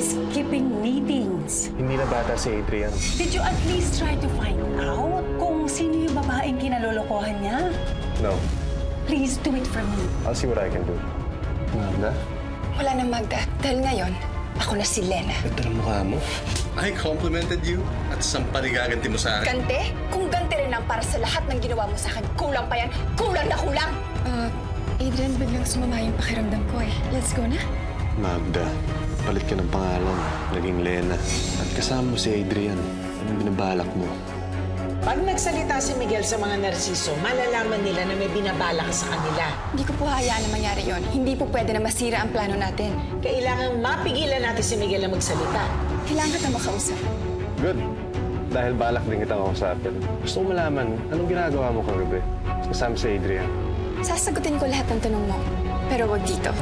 He's skipping meetings. Hindi na bata si Adrian. Did you at least try to find out kung sino yung babaeng kinalolokohan niya? No. Please do it for me. I'll see what I can do. Magda? Wala na Magda. Dahil ngayon, ako na si Lena. Ganda ng mukha mo. I complimented you at isang panigaganti mo sa akin. Gante? Kung gante rin ang para sa lahat ng ginawa mo sa akin, kulang pa yan. Kulang na kulang! Uh, Adrian, biglang sumama yung pakiramdam ko eh. Let's go na. Magda, palit ka ng pangalan. Naging Lena. At kasama mo si Adrian. Anong binabalak mo? Pag nagsalita si Miguel sa mga narsiso, malalaman nila na may binabala ka sa kanila. Hindi ko po hayaan na mangyari yon. Hindi po pwede na masira ang plano natin. Kailangang mapigilan natin si Miguel na magsalita. Kailangan kita makausap. Good. Dahil balak din kitang kausapin. Gusto ko malaman, anong ginagawa mo kagabi? Kasama si Adrian. Sasagutin ko lahat ng tanong mo. Pero wag dito.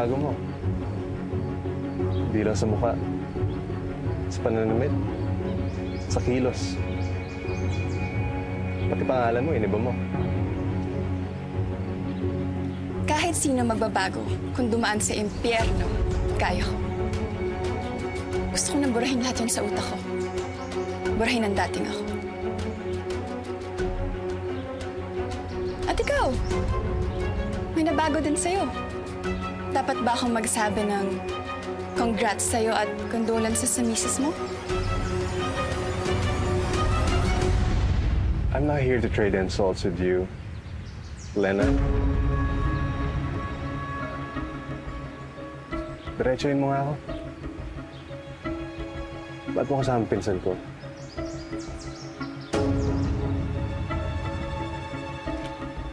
Pinagbago mo. Hindi sa mukha. Sa pananamit. Sa kilos. Pati pangalan mo, iniba mo. Kahit sino magbabago, kung dumaan sa impyerno, kaya ko. Gusto ko nang burahin lahat sa utak ko. Burahin ang dating ako. At ikaw, may nabago din sa'yo. Dapat ba akong magsabi ng congrats sa'yo at condolences sa misis mo? I'm not here to trade insults with you, Lena. Diretsuhin mo nga ako. Ba't mo kasama pinsan ko?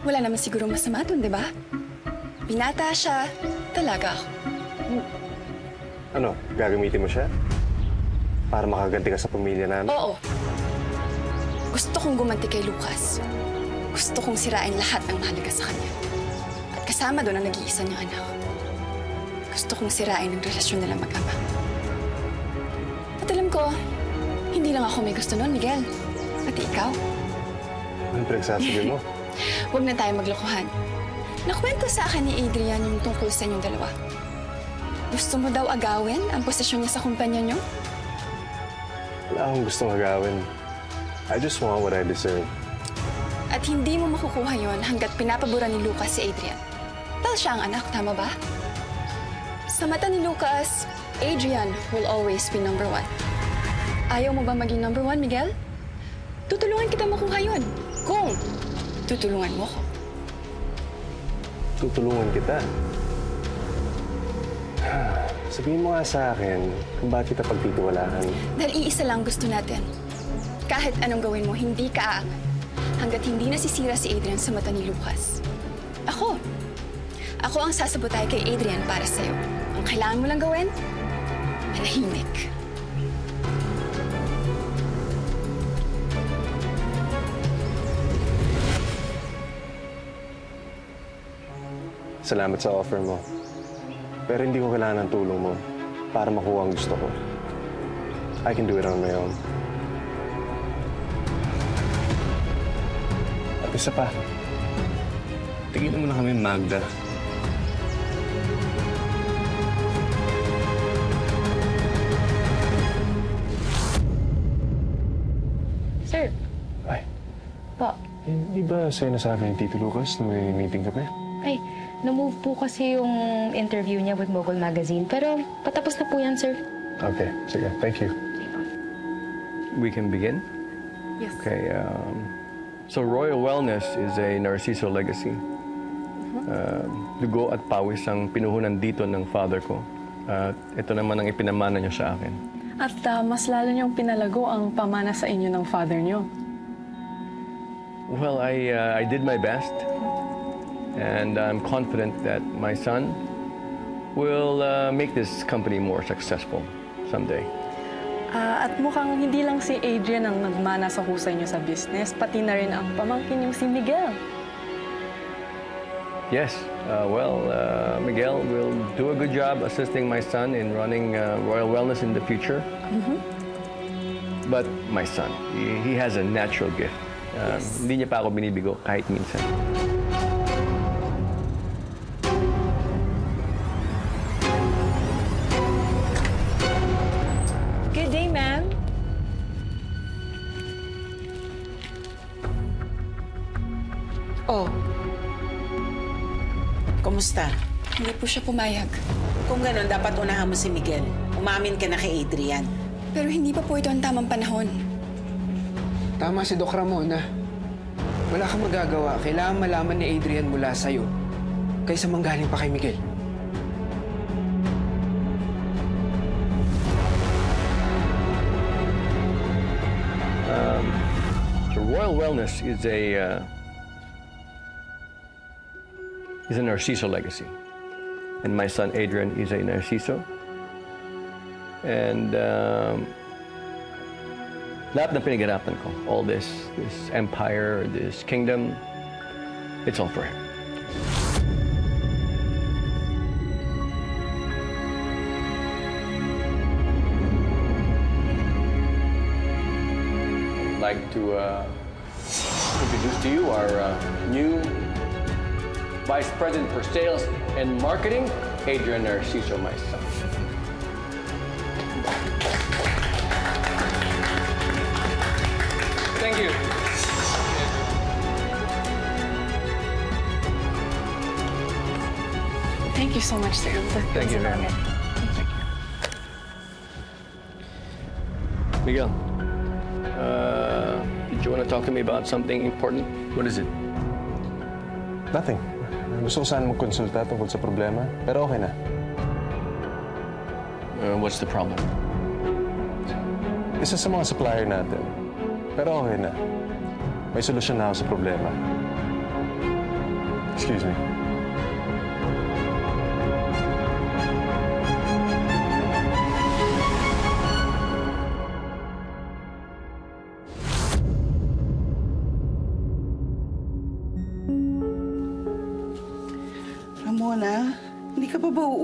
Wala naman siguro masama dun, di ba? Binata siya, talaga ako. Ano, gagamitin mo siya? Para makaganti ka sa pamilya namin? Oo. Gusto kong gumanti kay Lucas. Gusto kong sirain lahat ng mahalaga sa kanya. At kasama doon ang nag-iisa niyang anak. Gusto kong sirain ang relasyon nila mag-ama. At alam ko, hindi lang ako may gusto noon, Miguel. Pati ikaw. Ano pinagsasabi mo? Huwag na tayo maglokohan. Nakwento sa akin ni Adrian yung tungkol sa inyong dalawa. Gusto mo daw agawin ang posisyon niya sa kumpanya niyo? Wala akong gustong agawin. I just want what I deserve. At hindi mo makukuha yon hanggat pinapabura ni Lucas si Adrian. Dahil siya ang anak, tama ba? Sa mata ni Lucas, Adrian will always be number one. Ayaw mo ba maging number one, Miguel? Tutulungan kita makuha yon. Kung tutulungan mo ko. Tutulungan kita. Sabihin mo nga sa akin kung bakit kita pagtitiwalaan. Dahil iisa lang gusto natin. Kahit anong gawin mo, hindi ka aangat. Hanggat hindi nasisira si Adrian sa mata ni Lucas. Ako. Ako ang sasabotay kay Adrian para sa'yo. Ang kailangan mo lang gawin, manahimik. Salamat sa offer mo. Pero hindi ko kailangan ng tulong mo para makuha ang gusto ko. I can do it on my own. At isa pa, tigilan mo na kami, Magda. Sir, Ay, po. hindi ba sa'yo nasabi ni Tito Lucas na may meeting kami? Ay, Na-move po kasi yung interview niya with Mogul Magazine. Pero patapos na po yan, sir. Okay, sige. Thank you. We can begin? Yes. Okay. Um, so Royal Wellness is a Narciso legacy. Uh, dugo at pawis ang pinuhunan dito ng father ko. At ito naman ang ipinamana niya sa akin. At ah, mas lalo niyong pinalago ang pamana sa inyo ng father niyo. Well, I, uh, I did my best. And I'm confident that my son will uh, make this company more successful someday. Ah, at mukhang hindi lang si Adrian ang nagmana sa husay niyo sa business, pati na rin ang pamangkin niyong si Miguel. Yes, uh, well, uh, Miguel will do a good job assisting my son in running uh, Royal Wellness in the future. But my son, he, he has a natural gift. Um, Hindi niya pa ako binibigo kahit minsan. Oh. Kumusta? Hindi po siya pumayag. Kung ganun, dapat unahan mo si Miguel. Umamin ka na kay Adrian. Pero hindi pa po ito ang tamang panahon. Tama si Doc Ramona. Wala kang magagawa. Kailangan malaman ni Adrian mula sa'yo. Kaysa manggaling pa kay Miguel. So Royal Wellness is a uh, is a Narciso legacy, and my son Adrian is a Narciso. And um, lahat ng pinaghirapan ko, all this, this empire, this kingdom, it's all for him. I'd like to uh, introduce to you our uh, new Vice President for Sales and Marketing, Adrian Narciso, my son. Thank you. Thank you so much, sir. Thank you very much. Thank you. Miguel, uh, did you want to talk to me about something important? What is it? Nothing. Gusto ko sana magkonsulta tungkol sa problema, pero okay na. Uh, what's the problem? Isa sa mga supplier natin. Pero okay na. May solusyon na ako sa problema. Excuse me.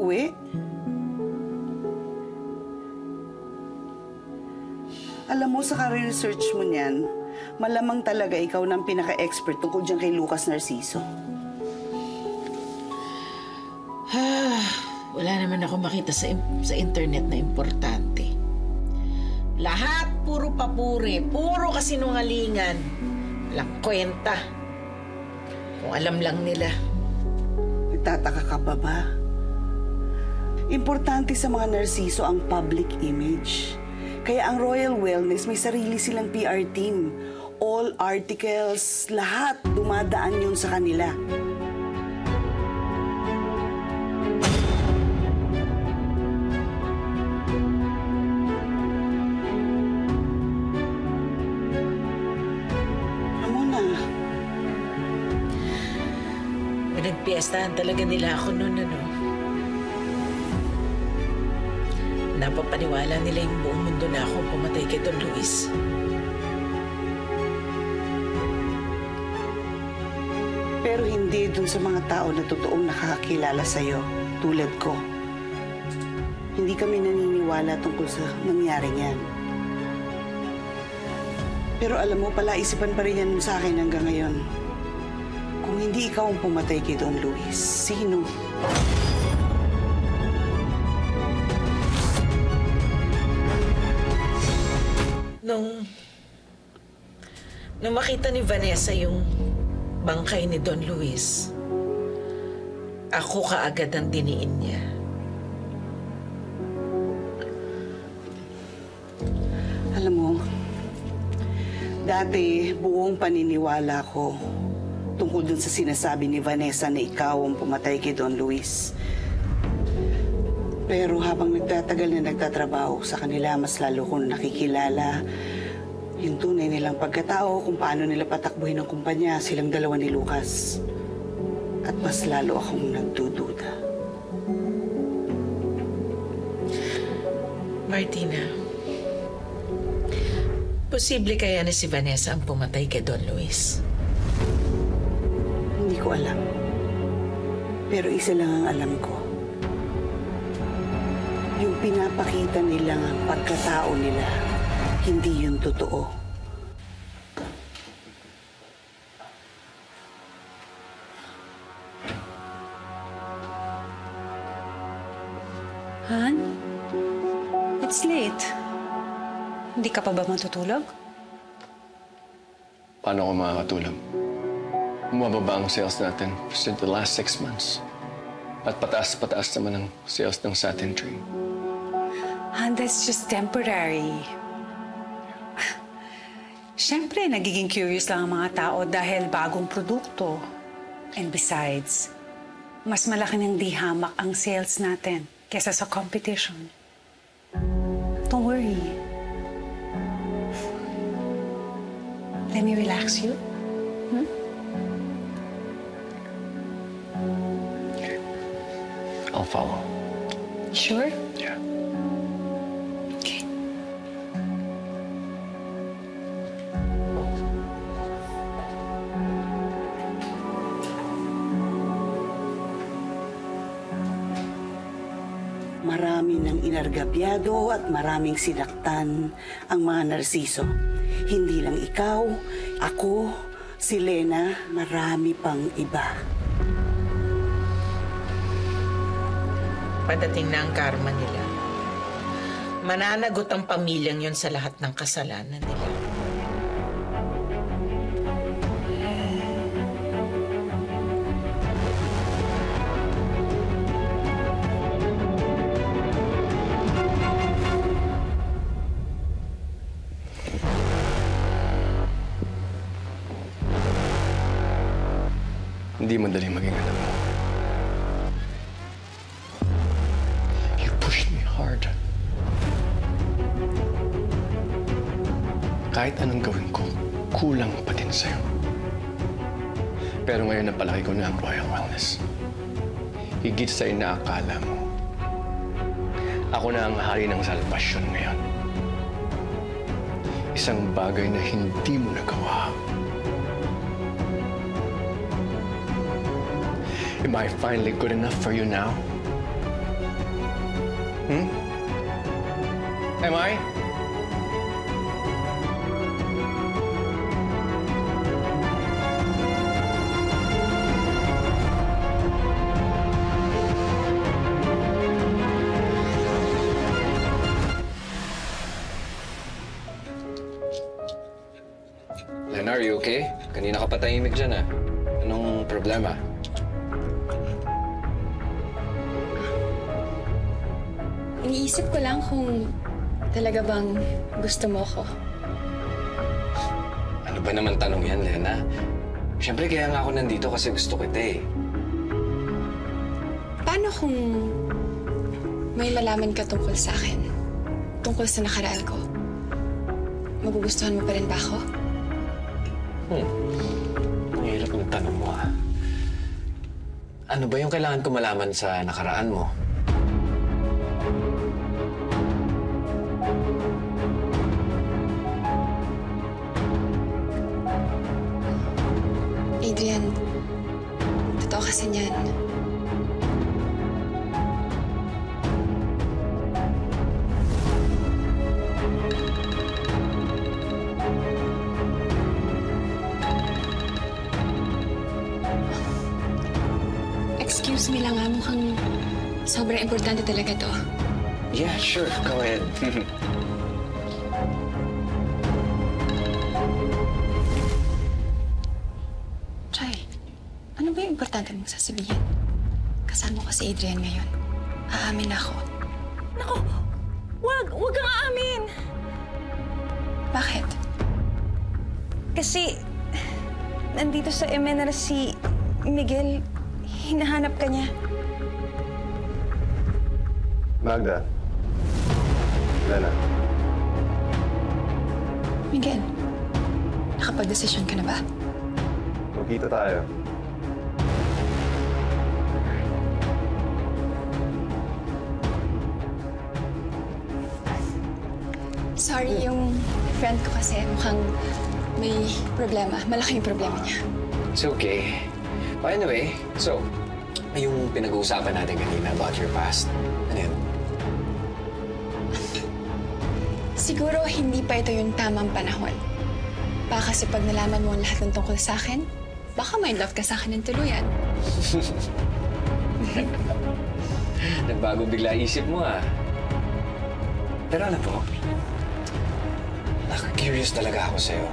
Uuwi? Alam mo, sa career research mo niyan, malamang talaga ikaw ng pinaka-expert tungkol dyan kay Lucas Narciso. Wala naman ako makita sa, sa internet na importante. Lahat puro papuri, puro kasinungalingan. Walang kwenta. Kung alam lang nila. Nagtataka ka pa ba? Importante sa mga Narciso ang public image. Kaya ang Royal Wellness may sarili silang PR team. All articles, lahat dumadaan yun sa kanila. Ramona, Pinagpiestahan talaga nila ako noon, ano. Napapaniwala nila yung buong mundo na ako pumatay kay Don Luis. Pero hindi dun sa mga tao na totoong nakakakilala sa'yo, tulad ko. Hindi kami naniniwala tungkol sa nangyaring yan. Pero alam mo, pala isipan pa rin yan sa akin hanggang ngayon. Kung hindi ikaw ang pumatay kay Don Luis, sino? Nung... Nung makita ni Vanessa yung bangkay ni Don Luis, Ako kaagad ang diniin niya. Alam mo, dati buong paniniwala ko tungkol dun sa sinasabi ni Vanessa na ikaw ang pumatay kay Don Luis. Pero habang nagtatagal na nagtatrabaho sa kanila, mas lalo kong nakikilala yung tunay nilang pagkatao, kung paano nila patakbuhin ang kumpanya, silang dalawa ni Lucas. At mas lalo akong nagdududa. Martina, posible kaya na si Vanessa ang pumatay kay Don Luis? Hindi ko alam. Pero isa lang ang alam ko. Yung pinapakita nilang ang pagkatao nila, hindi yun totoo. Han? It's late. Hindi ka pa ba matutulog? Paano ako makakatulog? Bumababa ang sales natin for the last six months. At pataas-pataas naman ang sales ng satin tree. Han, that's just temporary. Siyempre, nagiging curious lang ang mga tao dahil bagong produkto. And besides, mas malaki ng dihamak ang sales natin kesa sa competition. Don't worry. Let me relax you. I'll follow. Sure? Yeah. Marami ng inargabyado at maraming sinaktan ang mga narsiso. Hindi lang ikaw, ako, si Lena, marami pang iba. Padating na ang karma nila. Mananagot ang pamilyang yon sa lahat ng kasalanan nila. Hindi madali maging anak mo. You pushed me hard. Kahit anong gawin ko, kulang pa din sa'yo. Pero ngayon napalaki ko na ang Royal Wellness. Higit sa inaakala mo. Ako na ang hari ng salvasyon ngayon. Isang bagay na hindi mo nagawa. Am I finally good enough for you now? Hmm? Am I? Lena, are you okay? Kanina ka pa tahimik dyan ah. Anong problema? Iniisip ko lang kung talaga bang gusto mo ko. Ano ba naman tanong yan, Lena? Siyempre kaya nga ako nandito kasi gusto kita eh. Paano kung may malaman ka tungkol sa akin? Tungkol sa nakaraan ko? Magugustuhan mo pa rin ba ako? Hmm. Ang hirap ng tanong mo ah. Ano ba yung kailangan ko malaman sa nakaraan mo? Sobrang importante talaga to. Yeah, sure. Go ahead. Chay, ano ba yung importante mong sasabihin? kasama ko si Adrian ngayon. Aamin ako. Nako, wag, wag kang aamin. Bakit? Kasi, nandito sa MNR si Miguel. Hinahanap ka niya. Magda. Lena. Miguel, nakapag-desisyon ka na ba? Magkita tayo. Sorry, yung friend ko kasi mukhang may problema. Malaki yung problema niya. It's okay. By the way, so, yung pinag-uusapan natin kanina about your past, Siguro hindi pa ito yung tamang panahon. Baka kasi pag nalaman mo ang lahat ng tungkol sa akin, baka may love ka sa akin ng tuluyan. Nagbago bigla isip mo ah. Pero alam mo, nakaka-curious talaga ako sa'yo.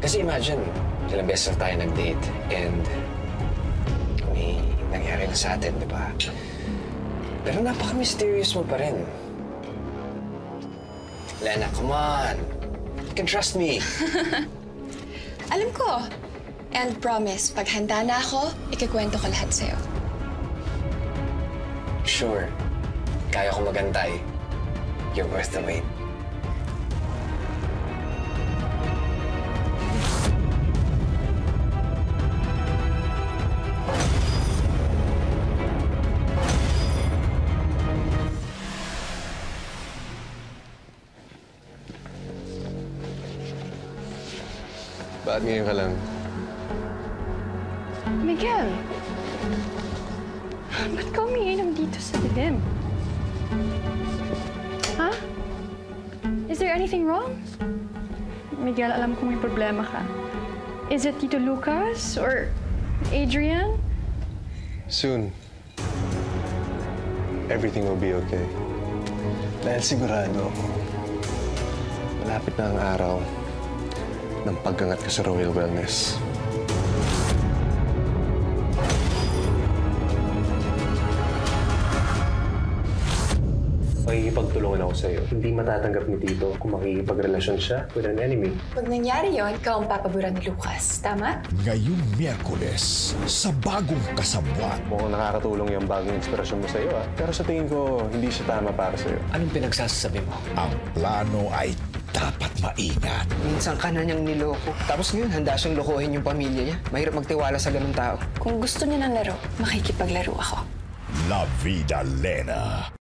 Kasi imagine, ilang beses na tayo nag-date and may nangyari na sa atin, di ba? Pero napaka-mysterious mo pa rin. Lena, come on. You can trust me. Alam ko. And promise, pag handa na ako, ikikwento ko lahat sa'yo. Sure. Kaya ko magantay. You're worth the wait. Bakit ngayon ka lang? Miguel! Ba't ka umiinom dito sa dilim? Ha? Is there anything wrong? Miguel, alam kong may problema ka. Is it Tito Lucas or Adrian? Soon. Everything will be okay. Dahil sigurado ako, malapit na ang araw ng paggangat ka sa Royal Wellness. Makikipagtulungan ako sa'yo. Hindi matatanggap ni Tito kung makikipagrelasyon siya with an enemy. Pag nangyari yon, ikaw ang papaboran ni Lucas. Tama? Ngayong Miyerkules, sa bagong kasabwat. Mukhang nakakatulong yung bagong inspirasyon mo sa'yo ah. Pero sa tingin ko, hindi siya tama para sa'yo. Anong pinagsasabi mo? Ang plano ay dapat maingat. Minsan ka na niyang niloko. Tapos ngayon, handa siyang lokohin yung pamilya niya. Mahirap magtiwala sa ganung tao. Kung gusto niya ng laro, makikipaglaro ako. La Vida Lena.